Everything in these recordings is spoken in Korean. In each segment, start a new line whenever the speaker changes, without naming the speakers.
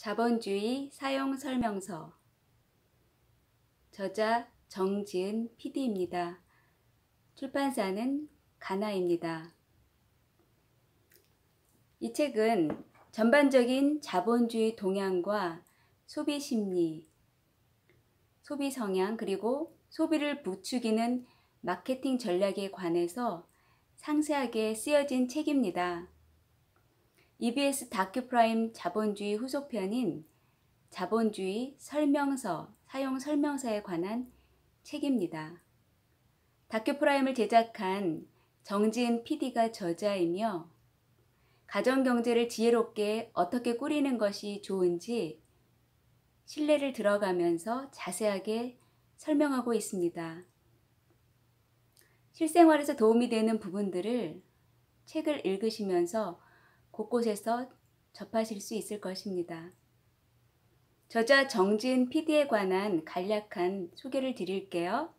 자본주의 사용 설명서 저자 정지은 PD입니다. 출판사는 가나입니다. 이 책은 전반적인 자본주의 동향과 소비 심리, 소비 성향, 그리고 소비를 부추기는 마케팅 전략에 관해서 상세하게 쓰여진 책입니다. EBS 다큐프라임 자본주의 후속편인 자본주의 설명서, 사용 설명서에 관한 책입니다. 다큐프라임을 제작한 정지은 PD가 저자이며 가정경제를 지혜롭게 어떻게 꾸리는 것이 좋은지 신뢰를 들어가면서 자세하게 설명하고 있습니다. 실생활에서 도움이 되는 부분들을 책을 읽으시면서 곳곳에서 접하실 수 있을 것입니다. 저자 정지은 PD에 관한 간략한 소개를 드릴게요.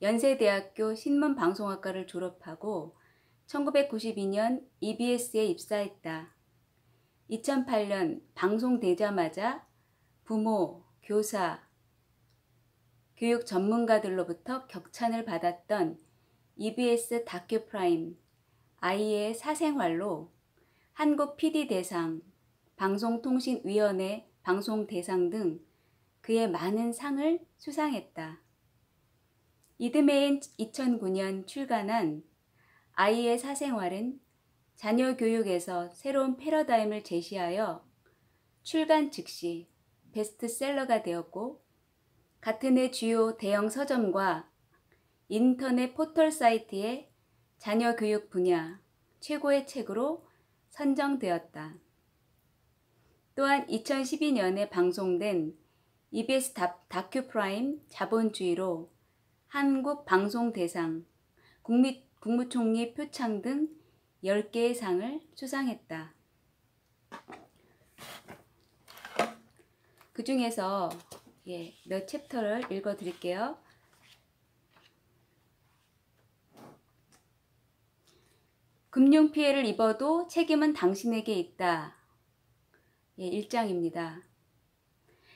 연세대학교 신문방송학과를 졸업하고 1992년 EBS에 입사했다. 2008년 방송되자마자 부모, 교사, 교육 전문가들로부터 격찬을 받았던 EBS 다큐 프라임 아이의 사생활로 한국 PD대상, 방송통신위원회 방송 대상 등 그의 많은 상을 수상했다. 이듬해인 2009년 출간한 아이의 사생활은 자녀 교육에서 새로운 패러다임을 제시하여 출간 즉시 베스트셀러가 되었고 같은 해 주요 대형 서점과 인터넷 포털 사이트에 자녀 교육 분야 최고의 책으로 선정되었다. 또한 2012년에 방송된 EBS 다큐 프라임 자본주의로 한국 방송 대상, 국미, 국무총리 표창 등 10개의 상을 수상했다. 그 중에서 예, 몇 챕터를 읽어 드릴게요. 금융 피해를 입어도 책임은 당신에게 있다. 예, 1장입니다.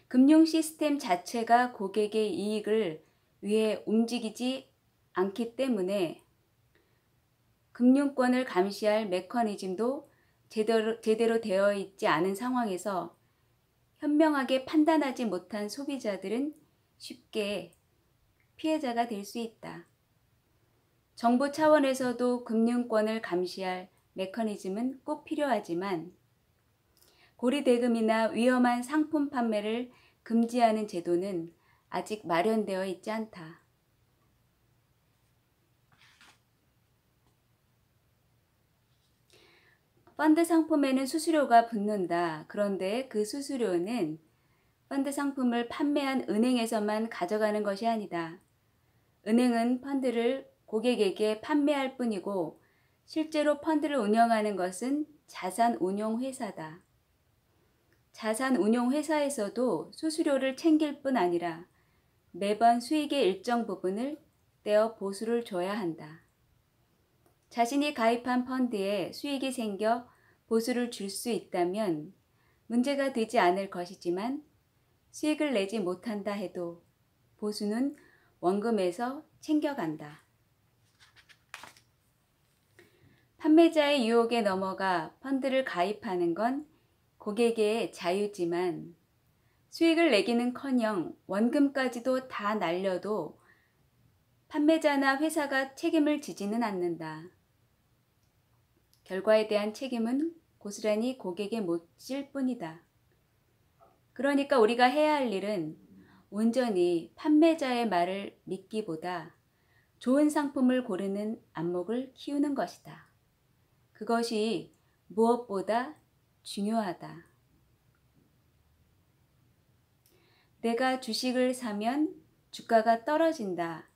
금융 시스템 자체가 고객의 이익을 위해 움직이지 않기 때문에 금융권을 감시할 메커니즘도 제대로, 제대로 되어 있지 않은 상황에서 현명하게 판단하지 못한 소비자들은 쉽게 피해자가 될 수 있다. 정부 차원에서도 금융권을 감시할 메커니즘은 꼭 필요하지만 고리대금이나 위험한 상품 판매를 금지하는 제도는 아직 마련되어 있지 않다. 펀드 상품에는 수수료가 붙는다. 그런데 그 수수료는 펀드 상품을 판매한 은행에서만 가져가는 것이 아니다. 은행은 펀드를 고객에게 판매할 뿐이고 실제로 펀드를 운영하는 것은 자산 운용 회사다. 자산 운용 회사에서도 수수료를 챙길 뿐 아니라 매번 수익의 일정 부분을 떼어 보수를 줘야 한다. 자신이 가입한 펀드에 수익이 생겨 보수를 줄 수 있다면 문제가 되지 않을 것이지만 수익을 내지 못한다 해도 보수는 원금에서 챙겨간다. 판매자의 유혹에 넘어가 펀드를 가입하는 건 고객의 자유지만 수익을 내기는 커녕 원금까지도 다 날려도 판매자나 회사가 책임을 지지는 않는다. 결과에 대한 책임은 고스란히 고객에 묻질 뿐이다. 그러니까 우리가 해야 할 일은 온전히 판매자의 말을 믿기보다 좋은 상품을 고르는 안목을 키우는 것이다. 그것이 무엇보다 중요하다. 내가 주식을 사면 주가가 떨어진다.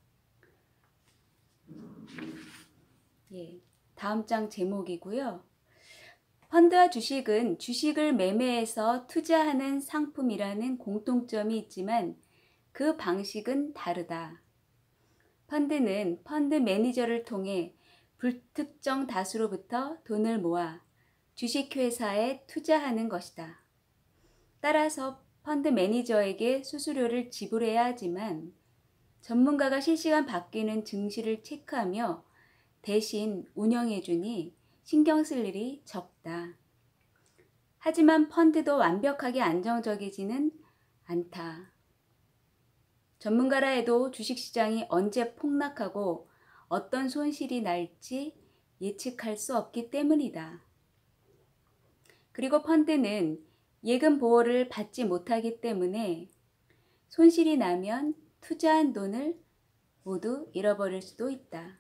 예, 다음 장 제목이고요. 펀드와 주식은 주식을 매매해서 투자하는 상품이라는 공통점이 있지만 그 방식은 다르다. 펀드는 펀드 매니저를 통해 불특정 다수로부터 돈을 모아 주식회사에 투자하는 것이다. 따라서 펀드 매니저에게 수수료를 지불해야 하지만 전문가가 실시간 바뀌는 증시를 체크하며 대신 운영해주니 신경 쓸 일이 적다. 하지만 펀드도 완벽하게 안정적이지는 않다. 전문가라 해도 주식시장이 언제 폭락하고 어떤 손실이 날지 예측할 수 없기 때문이다. 그리고 펀드는 예금 보호를 받지 못하기 때문에 손실이 나면 투자한 돈을 모두 잃어버릴 수도 있다.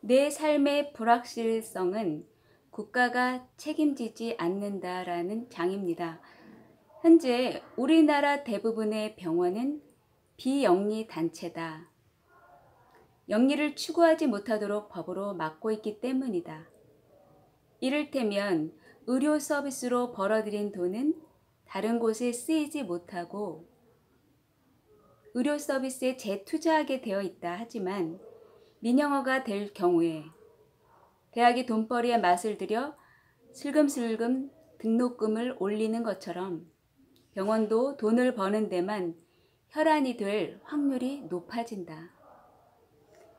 내 삶의 불확실성은 국가가 책임지지 않는다라는 장입니다. 현재 우리나라 대부분의 병원은 비영리 단체다. 영리를 추구하지 못하도록 법으로 막고 있기 때문이다. 이를테면 의료 서비스로 벌어들인 돈은 다른 곳에 쓰이지 못하고 의료 서비스에 재투자하게 되어 있다 하지만 민영화가 될 경우에 대학이 돈벌이에 맛을 들여 슬금슬금 등록금을 올리는 것처럼 병원도 돈을 버는 데만 혈안이 될 확률이 높아진다.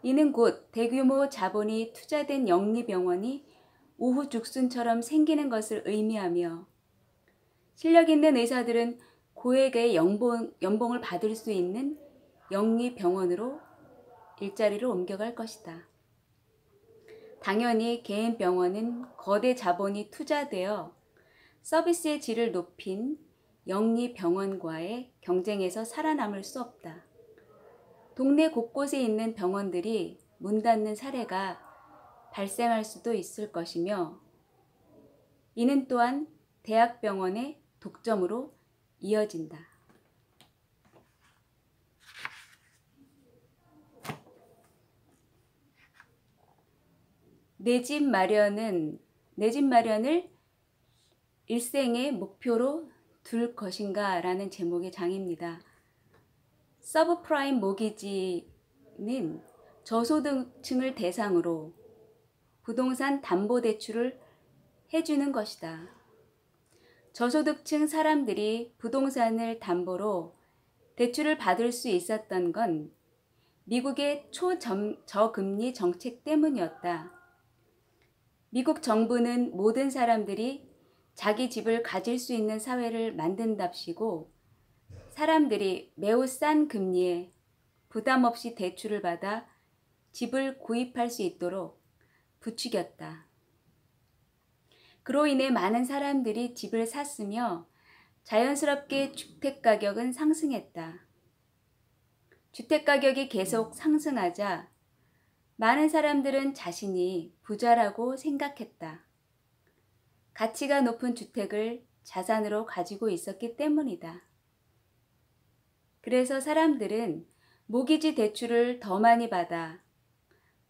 이는 곧 대규모 자본이 투자된 영리병원이 오후 죽순처럼 생기는 것을 의미하며 실력 있는 의사들은 고액의 연봉, 연봉을 받을 수 있는 영리병원으로 일자리를 옮겨갈 것이다. 당연히 개인 병원은 거대 자본이 투자되어 서비스의 질을 높인 영리 병원과의 경쟁에서 살아남을 수 없다. 동네 곳곳에 있는 병원들이 문 닫는 사례가 발생할 수도 있을 것이며 이는 또한 대학병원의 독점으로 이어진다. 내 집 마련은 내 집 마련을 일생의 목표로 둘 것인가 라는 제목의 장입니다. 서브프라임 모기지는 저소득층을 대상으로 부동산 담보 대출을 해주는 것이다. 저소득층 사람들이 부동산을 담보로 대출을 받을 수 있었던 건 미국의 초저금리 정책 때문이었다. 미국 정부는 모든 사람들이 자기 집을 가질 수 있는 사회를 만든답시고 사람들이 매우 싼 금리에 부담 없이 대출을 받아 집을 구입할 수 있도록 부추겼다. 그로 인해 많은 사람들이 집을 샀으며 자연스럽게 주택 가격은 상승했다. 주택 가격이 계속 상승하자 많은 사람들은 자신이 부자라고 생각했다. 가치가 높은 주택을 자산으로 가지고 있었기 때문이다. 그래서 사람들은 모기지 대출을 더 많이 받아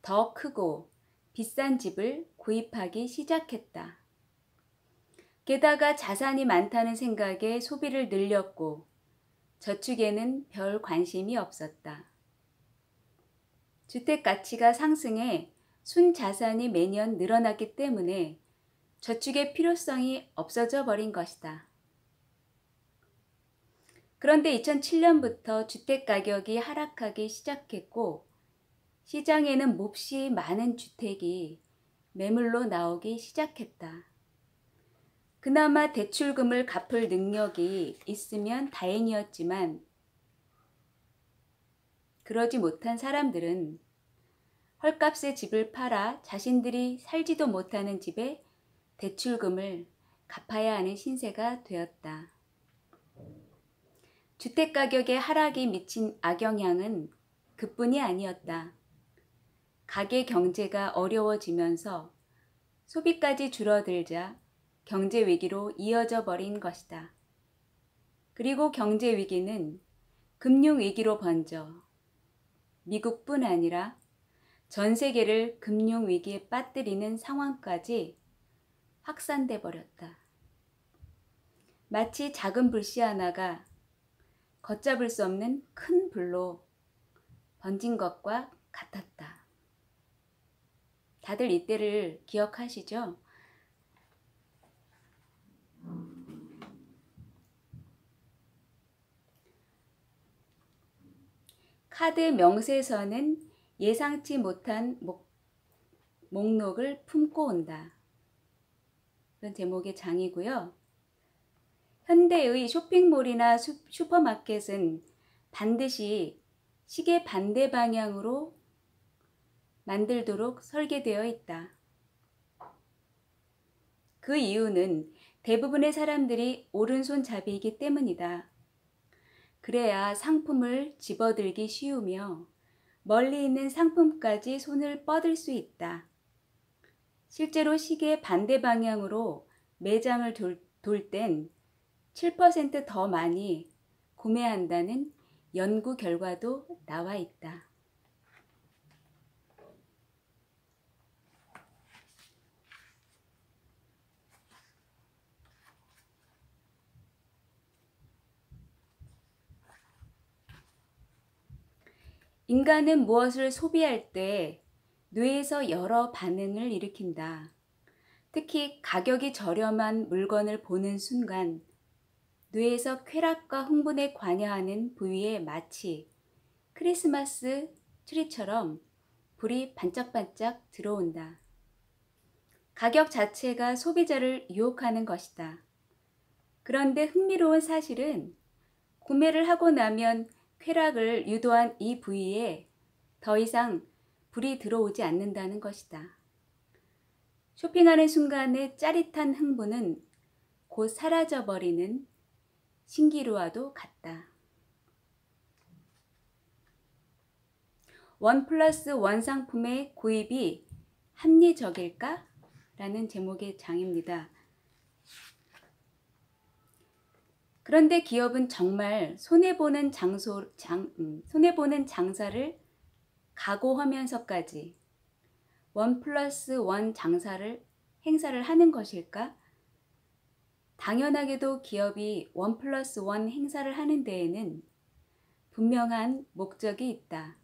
더 크고 비싼 집을 구입하기 시작했다. 게다가 자산이 많다는 생각에 소비를 늘렸고 저축에는 별 관심이 없었다. 주택 가치가 상승해 순자산이 매년 늘어났기 때문에 저축의 필요성이 없어져 버린 것이다. 그런데 2007년부터 주택 가격이 하락하기 시작했고 시장에는 몹시 많은 주택이 매물로 나오기 시작했다. 그나마 대출금을 갚을 능력이 있으면 다행이었지만 그러지 못한 사람들은 헐값에 집을 팔아 자신들이 살지도 못하는 집에 대출금을 갚아야 하는 신세가 되었다. 주택가격의 하락이 미친 악영향은 그뿐이 아니었다. 가계 경제가 어려워지면서 소비까지 줄어들자 경제 위기로 이어져 버린 것이다. 그리고 경제 위기는 금융 위기로 번져 미국뿐 아니라 전 세계를 금융 위기에 빠뜨리는 상황까지 확산돼 버렸다. 마치 작은 불씨 하나가 걷잡을 수 없는 큰 불로 번진 것과 같았다. 다들 이때를 기억하시죠? 카드 명세서는 예상치 못한 목, 목록을 품고 온다. 그런 제목의 장이고요. 현대의 쇼핑몰이나 슈퍼마켓은 반드시 시계 반대 방향으로 만들도록 설계되어 있다. 그 이유는 대부분의 사람들이 오른손잡이이기 때문이다. 그래야 상품을 집어들기 쉬우며 멀리 있는 상품까지 손을 뻗을 수 있다. 실제로 시계 반대 방향으로 매장을 돌 땐 7%더 많이 구매한다는 연구 결과도 나와 있다. 인간은 무엇을 소비할 때 뇌에서 여러 반응을 일으킨다. 특히 가격이 저렴한 물건을 보는 순간 뇌에서 쾌락과 흥분에 관여하는 부위에 마치 크리스마스 트리처럼 불이 반짝반짝 들어온다. 가격 자체가 소비자를 유혹하는 것이다. 그런데 흥미로운 사실은 구매를 하고 나면 쾌락을 유도한 이 부위에 더 이상 불이 들어오지 않는다는 것이다. 쇼핑하는 순간의 짜릿한 흥분은 곧 사라져버리는 신기루와도 같다. 원 플러스 원 상품의 구입이 합리적일까? 라는 제목의 장입니다. 그런데 기업은 정말 손해보는 장소, 장, 음, 손해보는 장사를 각오하면서까지 one plus one 장사를 행사를 하는 것일까? 당연하게도 기업이 one plus one 행사를 하는 데에는 분명한 목적이 있다.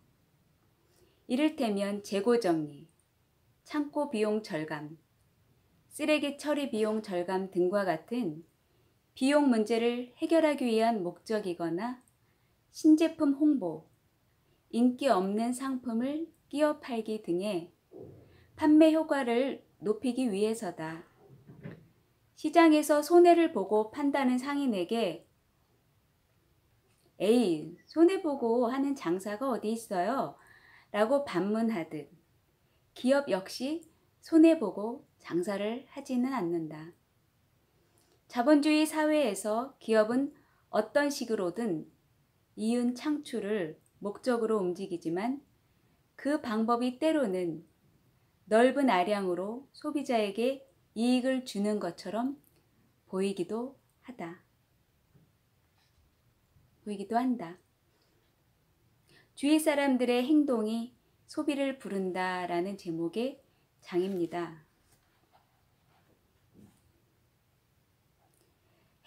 이를테면 재고 정리, 창고 비용 절감, 쓰레기 처리 비용 절감 등과 같은 비용 문제를 해결하기 위한 목적이거나 신제품 홍보, 인기 없는 상품을 끼어 팔기 등의 판매 효과를 높이기 위해서다. 시장에서 손해를 보고 판다는 상인에게 에이, 손해보고 하는 장사가 어디 있어요? 라고 반문하듯 기업 역시 손해보고 장사를 하지는 않는다. 자본주의 사회에서 기업은 어떤 식으로든 이윤 창출을 목적으로 움직이지만 그 방법이 때로는 넓은 아량으로 소비자에게 이익을 주는 것처럼 보이기도 하다. 보이기도 한다. 주위 사람들의 행동이 소비를 부른다라는 제목의 장입니다.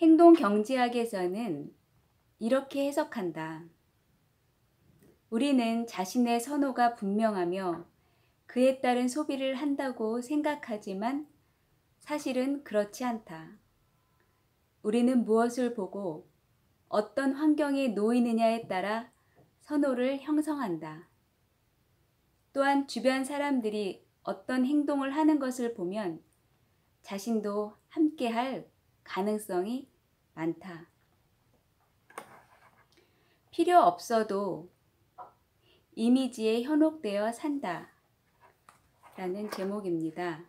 행동 경제학에서는 이렇게 해석한다. 우리는 자신의 선호가 분명하며 그에 따른 소비를 한다고 생각하지만 사실은 그렇지 않다. 우리는 무엇을 보고 어떤 환경에 놓이느냐에 따라 선호를 형성한다. 또한 주변 사람들이 어떤 행동을 하는 것을 보면 자신도 함께 할 가능성이 많다. 필요 없어도 이미지에 현혹되어 산다. 라는 제목입니다.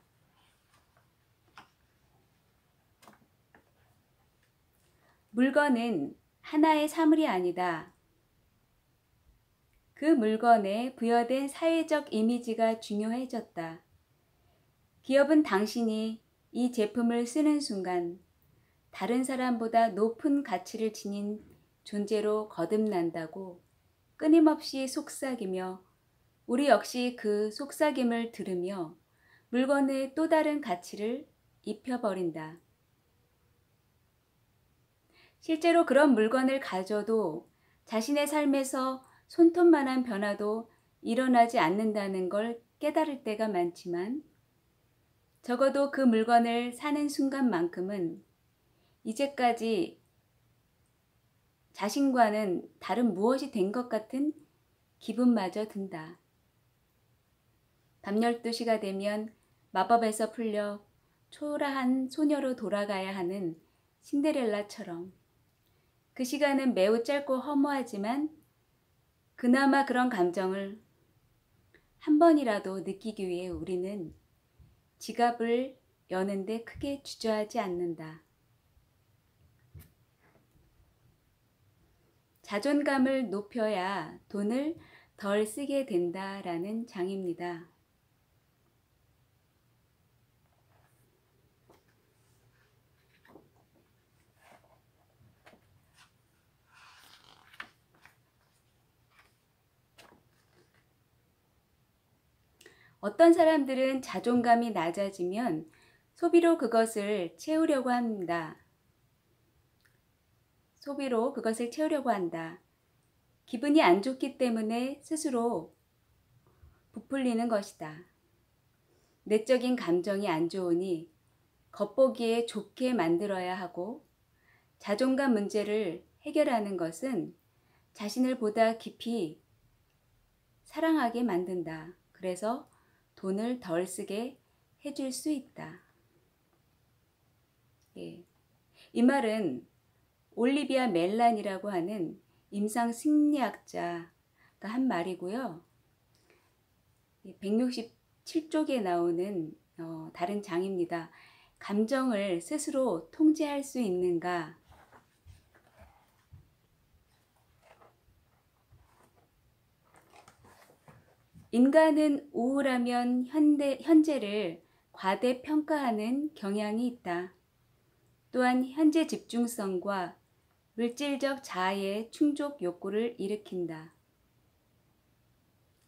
물건은 하나의 사물이 아니다. 그 물건에 부여된 사회적 이미지가 중요해졌다. 기업은 당신이 이 제품을 쓰는 순간 다른 사람보다 높은 가치를 지닌 존재로 거듭난다고 끊임없이 속삭이며 우리 역시 그 속삭임을 들으며 물건의 또 다른 가치를 입혀버린다. 실제로 그런 물건을 가져도 자신의 삶에서 손톱만한 변화도 일어나지 않는다는 걸 깨달을 때가 많지만 적어도 그 물건을 사는 순간만큼은 이제까지 자신과는 다른 무엇이 된 것 같은 기분마저 든다. 밤 12시가 되면 마법에서 풀려 초라한 소녀로 돌아가야 하는 신데렐라처럼 그 시간은 매우 짧고 허무하지만 그나마 그런 감정을 한 번이라도 느끼기 위해 우리는 지갑을 여는데 크게 주저하지 않는다. 자존감을 높여야 돈을 덜 쓰게 된다라는 장입니다. 어떤 사람들은 자존감이 낮아지면 소비로 그것을 채우려고 합니다. 소비로 그것을 채우려고 한다. 기분이 안 좋기 때문에 스스로 부풀리는 것이다. 내적인 감정이 안 좋으니 겉보기에 좋게 만들어야 하고 자존감 문제를 해결하는 것은 자신을 보다 깊이 사랑하게 만든다. 그래서 돈을 덜 쓰게 해줄 수 있다. 예. 이 말은 올리비아 멜란이라고 하는 임상 심리학자가 한 말이고요. 167쪽에 나오는 어, 다른 장입니다. 감정을 스스로 통제할 수 있는가? 인간은 우울하면 현대, 현재를 과대평가하는 경향이 있다. 또한 현재 집중성과 물질적 자아의 충족 욕구를 일으킨다.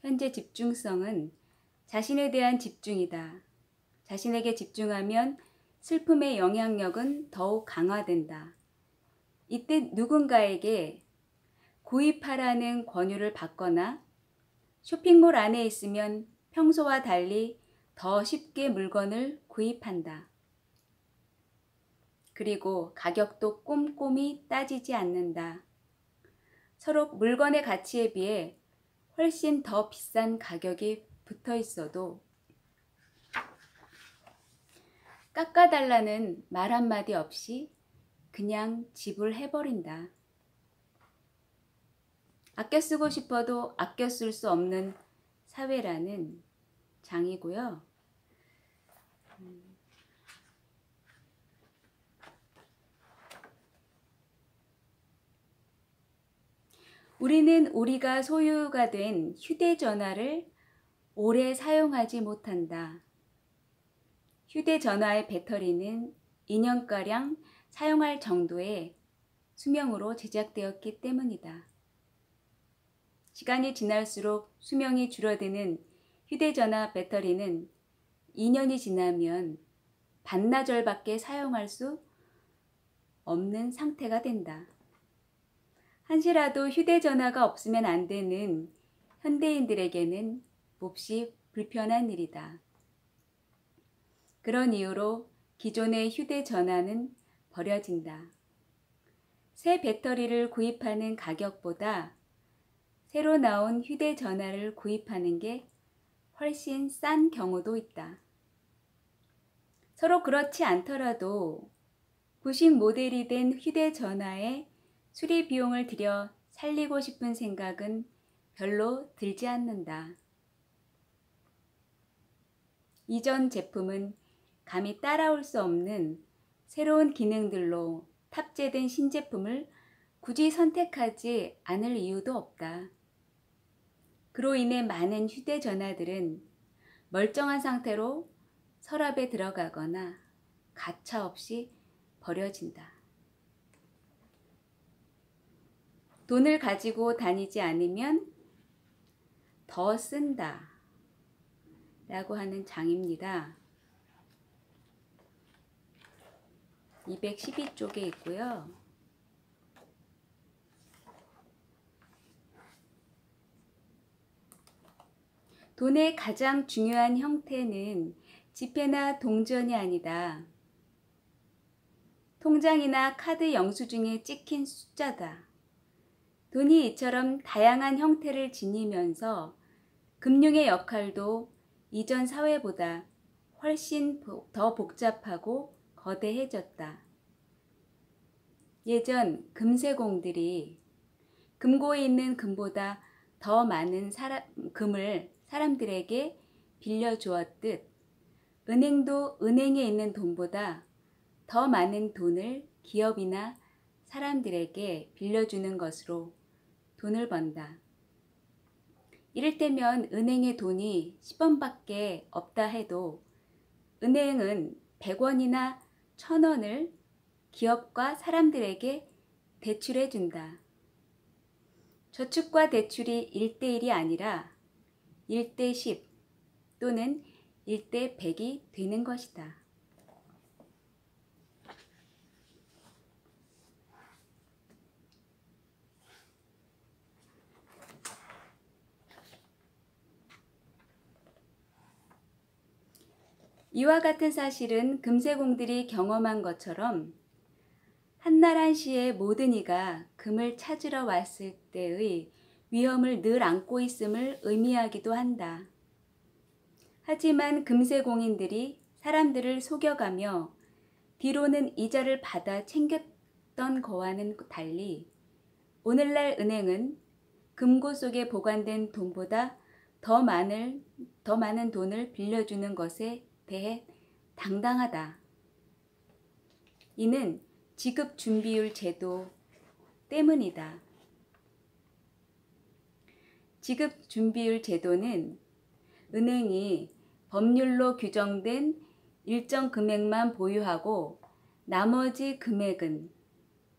현재 집중성은 자신에 대한 집중이다. 자신에게 집중하면 슬픔의 영향력은 더욱 강화된다. 이때 누군가에게 구입하라는 권유를 받거나 쇼핑몰 안에 있으면 평소와 달리 더 쉽게 물건을 구입한다. 그리고 가격도 꼼꼼히 따지지 않는다. 서로 물건의 가치에 비해 훨씬 더 비싼 가격이 붙어 있어도 깎아달라는 말 한마디 없이 그냥 지불해버린다. 아껴 쓰고 싶어도 아껴 쓸 수 없는 사회라는 장이고요. 우리는 우리가 소유가 된 휴대전화를 오래 사용하지 못한다. 휴대전화의 배터리는 2년가량 사용할 정도의 수명으로 제작되었기 때문이다. 시간이 지날수록 수명이 줄어드는 휴대전화 배터리는 2년이 지나면 반나절밖에 사용할 수 없는 상태가 된다. 한시라도 휴대전화가 없으면 안 되는 현대인들에게는 몹시 불편한 일이다. 그런 이유로 기존의 휴대전화는 버려진다. 새 배터리를 구입하는 가격보다 새로 나온 휴대전화를 구입하는 게 훨씬 싼 경우도 있다. 서로 그렇지 않더라도 부식 모델이 된 휴대전화에 수리 비용을 들여 살리고 싶은 생각은 별로 들지 않는다. 이전 제품은 감히 따라올 수 없는 새로운 기능들로 탑재된 신제품을 굳이 선택하지 않을 이유도 없다. 그로 인해 많은 휴대전화들은 멀쩡한 상태로 서랍에 들어가거나 가차없이 버려진다. 돈을 가지고 다니지 않으면 더 쓴다. 라고 하는 장입니다. 212쪽에 있고요. 돈의 가장 중요한 형태는 지폐나 동전이 아니다. 통장이나 카드 영수증에 찍힌 숫자다. 돈이 이처럼 다양한 형태를 지니면서 금융의 역할도 이전 사회보다 훨씬 더 복잡하고 거대해졌다. 예전 금세공들이 금고에 있는 금보다 더 많은 사람, 금을 사람들에게 빌려주었듯 은행도 은행에 있는 돈보다 더 많은 돈을 기업이나 사람들에게 빌려주는 것으로 돈을 번다. 이를테면 은행에 돈이 10원밖에 없다 해도 은행은 100원이나 1000원을 기업과 사람들에게 대출해 준다. 저축과 대출이 1대1이 아니라 1대10 또는 1대100이 되는 것이다. 이와 같은 사실은 금세공들이 경험한 것처럼 한날 한시에 모든 이가 금을 찾으러 왔을 때의 위험을 늘 안고 있음을 의미하기도 한다. 하지만 금세공인들이 사람들을 속여가며 뒤로는 이자를 받아 챙겼던 거와는 달리 오늘날 은행은 금고 속에 보관된 돈보다 더 많은, 더 많은 돈을 빌려주는 것에 대해 당당하다. 이는 지급 준비율 제도 때문이다. 지급 준비율 제도는 은행이 법률로 규정된 일정 금액만 보유하고 나머지 금액은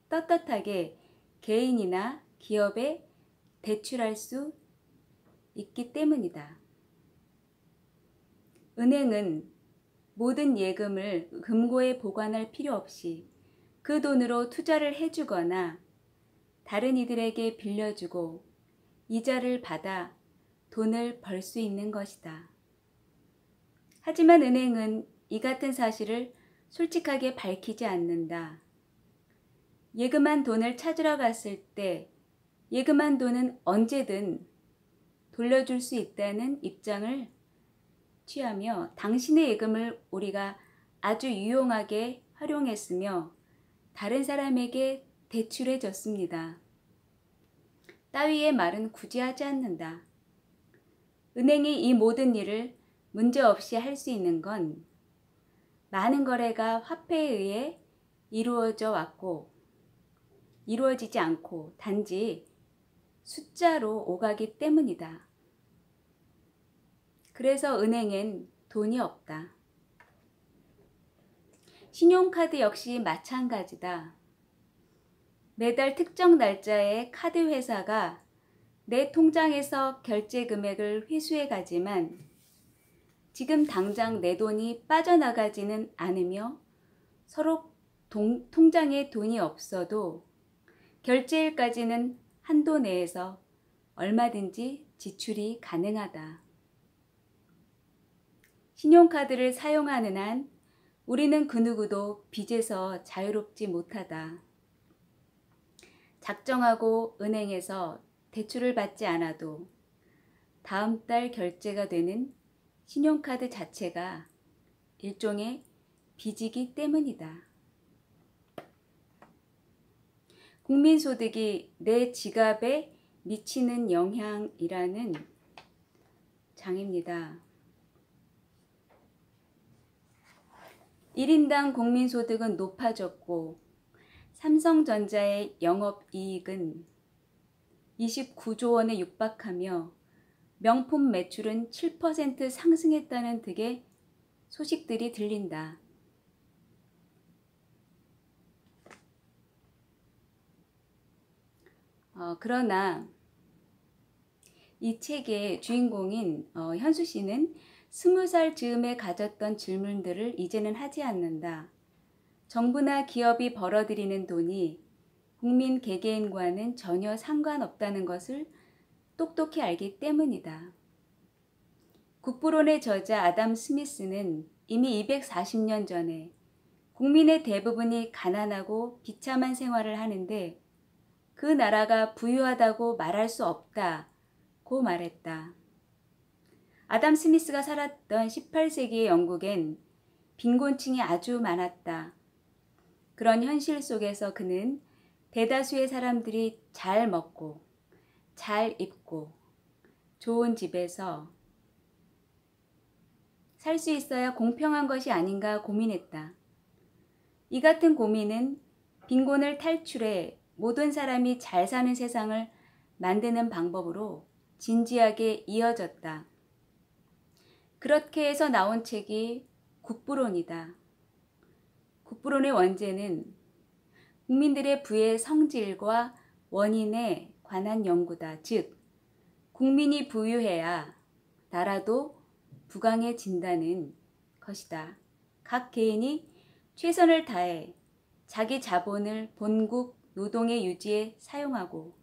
떳떳하게 개인이나 기업에 대출할 수 있기 때문이다. 은행은 모든 예금을 금고에 보관할 필요 없이 그 돈으로 투자를 해주거나 다른 이들에게 빌려주고 이자를 받아 돈을 벌 수 있는 것이다. 하지만 은행은 이 같은 사실을 솔직하게 밝히지 않는다. 예금한 돈을 찾으러 갔을 때 예금한 돈은 언제든 돌려줄 수 있다는 입장을 취하며 당신의 예금을 우리가 아주 유용하게 활용했으며 다른 사람에게 대출해 줬습니다. 따위의 말은 굳이 하지 않는다. 은행이 이 모든 일을 문제없이 할 수 있는 건 많은 거래가 화폐에 의해 이루어져 왔고 이루어지지 않고 단지 숫자로 오가기 때문이다. 그래서 은행엔 돈이 없다. 신용카드 역시 마찬가지다. 매달 특정 날짜에 카드 회사가 내 통장에서 결제 금액을 회수해 가지만 지금 당장 내 돈이 빠져나가지는 않으며 서로 동, 통장에 돈이 없어도 결제일까지는 한도 내에서 얼마든지 지출이 가능하다. 신용카드를 사용하는 한 우리는 그 누구도 빚에서 자유롭지 못하다. 작정하고 은행에서 대출을 받지 않아도 다음 달 결제가 되는 신용카드 자체가 일종의 빚이기 때문이다. 국민소득이 내 지갑에 미치는 영향이라는 장입니다. 1인당 국민소득은 높아졌고 삼성전자의 영업이익은 29조 원에 육박하며 명품 매출은 7% 상승했다는 등의 소식들이 들린다. 어, 그러나 이 책의 주인공인 어, 현수 씨는 스무 살 즈음에 가졌던 질문들을 이제는 하지 않는다. 정부나 기업이 벌어들이는 돈이 국민 개개인과는 전혀 상관없다는 것을 똑똑히 알기 때문이다. 국부론의 저자 아담 스미스는 이미 240년 전에 국민의 대부분이 가난하고 비참한 생활을 하는데 그 나라가 부유하다고 말할 수 없다고 말했다. 아담 스미스가 살았던 18세기의 영국엔 빈곤층이 아주 많았다. 그런 현실 속에서 그는 대다수의 사람들이 잘 먹고 잘 입고 좋은 집에서 살 수 있어야 공평한 것이 아닌가 고민했다. 이 같은 고민은 빈곤을 탈출해 모든 사람이 잘 사는 세상을 만드는 방법으로 진지하게 이어졌다. 그렇게 해서 나온 책이 국부론이다. 국부론의 원제는 국민들의 부의 성질과 원인에 관한 연구다. 즉, 국민이 부유해야 나라도 부강해진다는 것이다. 각 개인이 최선을 다해 자기 자본을 본국 노동의 유지에 사용하고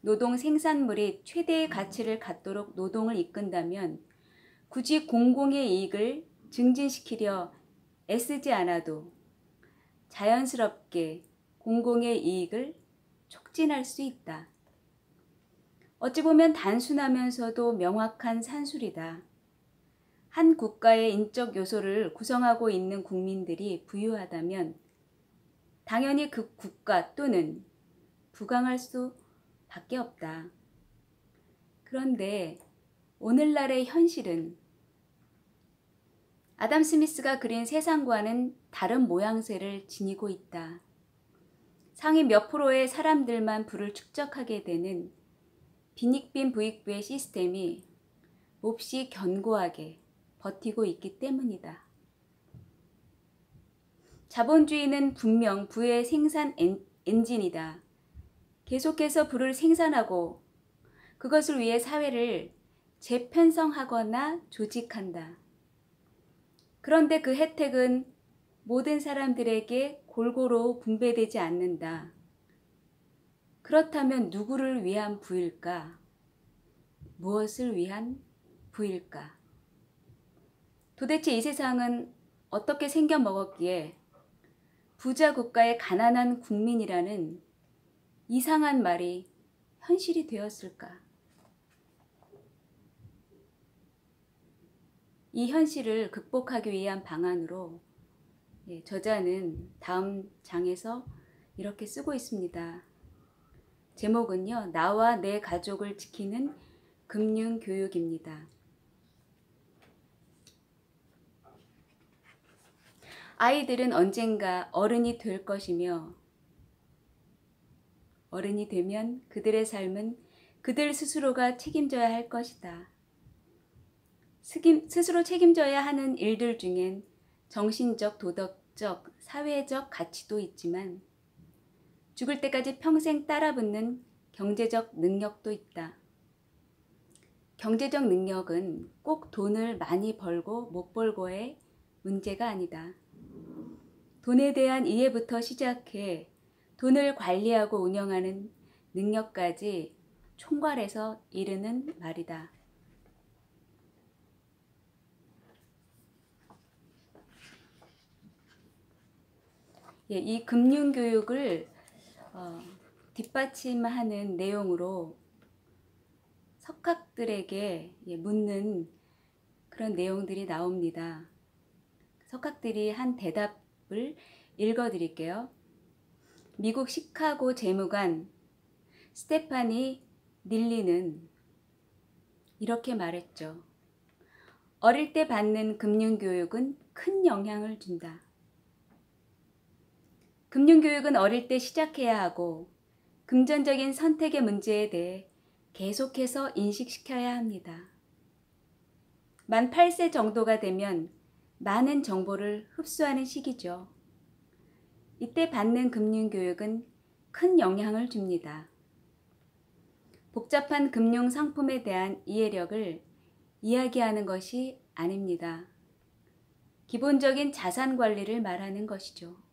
노동 생산물이 최대의 가치를 갖도록 노동을 이끈다면 굳이 공공의 이익을 증진시키려 애쓰지 않아도 자연스럽게 공공의 이익을 촉진할 수 있다. 어찌 보면 단순하면서도 명확한 산술이다. 한 국가의 인적 요소를 구성하고 있는 국민들이 부유하다면 당연히 그 국가 또는 부강할 수 밖에 없다. 그런데 오늘날의 현실은 아담 스미스가 그린 세상과는 다른 모양새를 지니고 있다. 상위 몇 프로의 사람들만 부를 축적하게 되는 빈익빈 부익부의 시스템이 몹시 견고하게 버티고 있기 때문이다. 자본주의는 분명 부의 생산 엔진이다. 계속해서 부를 생산하고 그것을 위해 사회를 재편성하거나 조직한다. 그런데 그 혜택은 모든 사람들에게 골고루 분배되지 않는다. 그렇다면 누구를 위한 부일까? 무엇을 위한 부일까? 도대체 이 세상은 어떻게 생겨 먹었기에 부자 국가의 가난한 국민이라는 이상한 말이 현실이 되었을까? 이 현실을 극복하기 위한 방안으로 예, 저자는 다음 장에서 이렇게 쓰고 있습니다. 제목은요, 나와 내 가족을 지키는 금융교육입니다. 아이들은 언젠가 어른이 될 것이며 어른이 되면 그들의 삶은 그들 스스로가 책임져야 할 것이다. 스스로 책임져야 하는 일들 중엔 정신적, 도덕적, 사회적 가치도 있지만 죽을 때까지 평생 따라붙는 경제적 능력도 있다. 경제적 능력은 꼭 돈을 많이 벌고 못 벌고의 문제가 아니다. 돈에 대한 이해부터 시작해 돈을 관리하고 운영하는 능력까지 총괄해서 이르는 말이다. 예, 이 금융 교육을 어, 뒷받침하는 내용으로 석학들에게 예, 묻는 그런 내용들이 나옵니다. 석학들이 한 대답 을 읽어 드릴게요. 미국 시카고 재무관 스테파니 닐리는 이렇게 말했죠. 어릴 때 받는 금융교육은 큰 영향을 준다. 금융교육은 어릴 때 시작해야 하고 금전적인 선택의 문제에 대해 계속해서 인식시켜야 합니다. 만 8세 정도가 되면 많은 정보를 흡수하는 시기죠. 이때 받는 금융교육은 큰 영향을 줍니다. 복잡한 금융 상품에 대한 이해력을 이야기하는 것이 아닙니다. 기본적인 자산 관리를 말하는 것이죠.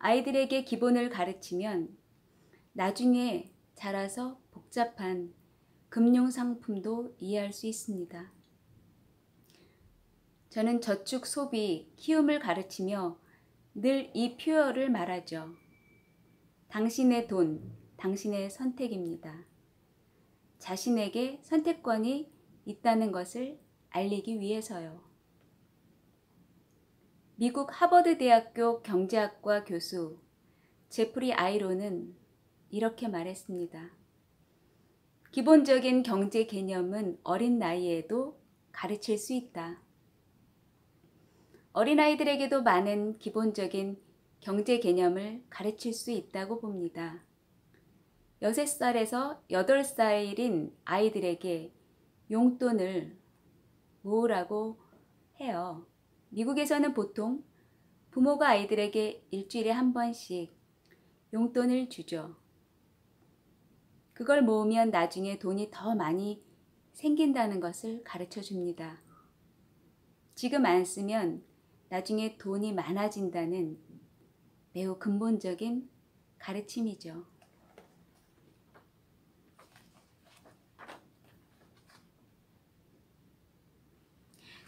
아이들에게 기본을 가르치면 나중에 자라서 복잡한 금융 상품도 이해할 수 있습니다. 저는 저축, 소비, 키움을 가르치며 늘 이 표어를 말하죠. 당신의 돈, 당신의 선택입니다. 자신에게 선택권이 있다는 것을 알리기 위해서요. 미국 하버드 대학교 경제학과 교수 제프리 아이로는 이렇게 말했습니다. 기본적인 경제 개념은 어린 나이에도 가르칠 수 있다. 어린아이들에게도 많은 기본적인 경제 개념을 가르칠 수 있다고 봅니다. 6살에서 8살인 아이들에게 용돈을 모으라고 해요. 미국에서는 보통 부모가 아이들에게 일주일에 한 번씩 용돈을 주죠. 그걸 모으면 나중에 돈이 더 많이 생긴다는 것을 가르쳐 줍니다. 지금 안 쓰면 나중에 돈이 많아진다는 매우 근본적인 가르침이죠.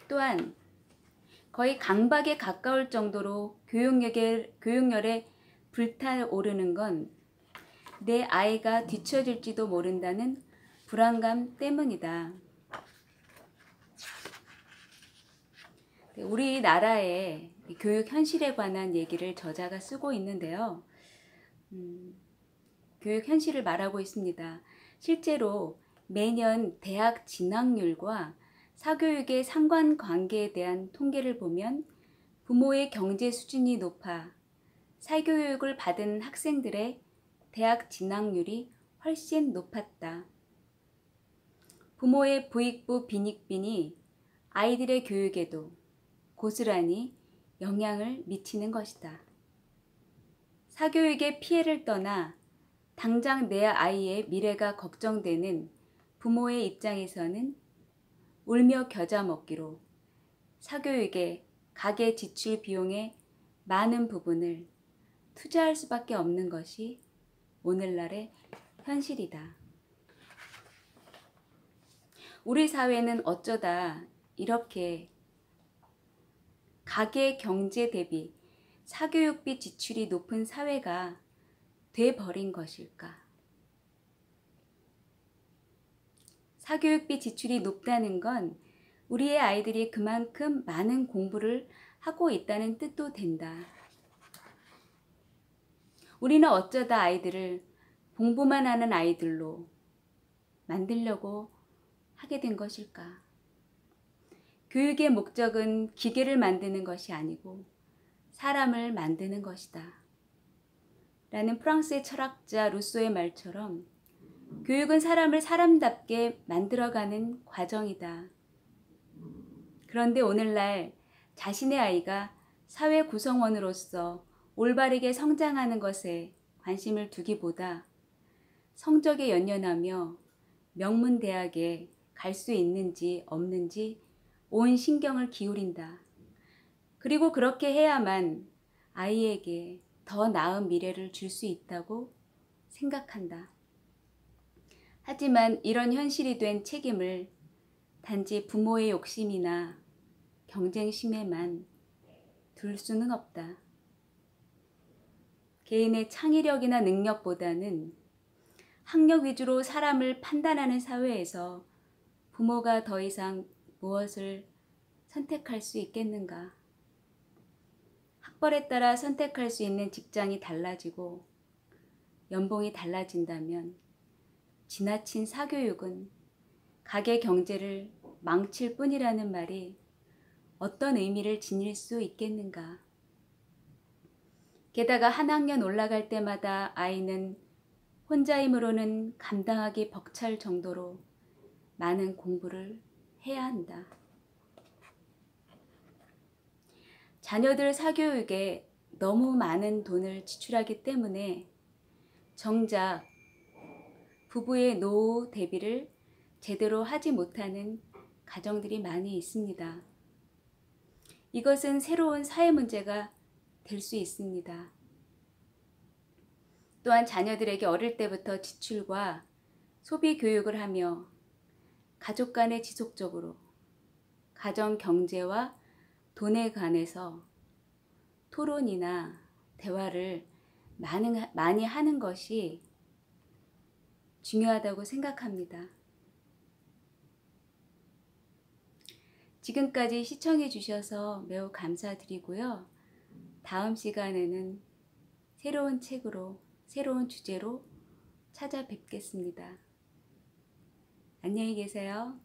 또한 거의 강박에 가까울 정도로 교육열에, 교육열에 불타오르는 건 내 아이가 뒤처질지도 모른다는 불안감 때문이다. 네, 우리나라의 교육 현실에 관한 얘기를 저자가 쓰고 있는데요. 음, 교육 현실을 말하고 있습니다. 실제로 매년 대학 진학률과 사교육의 상관관계에 대한 통계를 보면 부모의 경제 수준이 높아 사교육을 받은 학생들의 대학 진학률이 훨씬 높았다. 부모의 부익부 빈익빈이 아이들의 교육에도 고스란히 영향을 미치는 것이다. 사교육의 피해를 떠나 당장 내 아이의 미래가 걱정되는 부모의 입장에서는 울며 겨자 먹기로 사교육의 가계 지출 비용의 많은 부분을 투자할 수밖에 없는 것이 오늘날의 현실이다. 우리 사회는 어쩌다 이렇게 가계 경제 대비 사교육비 지출이 높은 사회가 돼버린 것일까? 사교육비 지출이 높다는 건 우리의 아이들이 그만큼 많은 공부를 하고 있다는 뜻도 된다. 우리는 어쩌다 아이들을 공부만 하는 아이들로 만들려고 하게 된 것일까? 교육의 목적은 기계를 만드는 것이 아니고 사람을 만드는 것이다. 라는 프랑스의 철학자 루소의 말처럼 교육은 사람을 사람답게 만들어가는 과정이다. 그런데 오늘날 자신의 아이가 사회 구성원으로서 올바르게 성장하는 것에 관심을 두기보다 성적에 연연하며 명문대학에 갈 수 있는지 없는지 온 신경을 기울인다. 그리고 그렇게 해야만 아이에게 더 나은 미래를 줄 수 있다고 생각한다. 하지만 이런 현실이 된 책임을 단지 부모의 욕심이나 경쟁심에만 둘 수는 없다. 개인의 창의력이나 능력보다는 학력 위주로 사람을 판단하는 사회에서 부모가 더 이상 무엇을 선택할 수 있겠는가? 학벌에 따라 선택할 수 있는 직장이 달라지고 연봉이 달라진다면 지나친 사교육은 가계 경제를 망칠 뿐이라는 말이 어떤 의미를 지닐 수 있겠는가. 게다가 한 학년 올라갈 때마다 아이는 혼자 힘으로는 감당하기 벅찰 정도로 많은 공부를 해야 한다. 자녀들 사교육에 너무 많은 돈을 지출하기 때문에 정작 부부의 노후 대비를 제대로 하지 못하는 가정들이 많이 있습니다. 이것은 새로운 사회 문제가 될 수 있습니다. 또한 자녀들에게 어릴 때부터 지출과 소비 교육을 하며 가족 간에 지속적으로 가정 경제와 돈에 관해서 토론이나 대화를 많이 하는 것이 중요하다고 생각합니다. 지금까지 시청해 주셔서 매우 감사드리고요. 다음 시간에는 새로운 책으로, 새로운 주제로 찾아뵙겠습니다. 안녕히 계세요.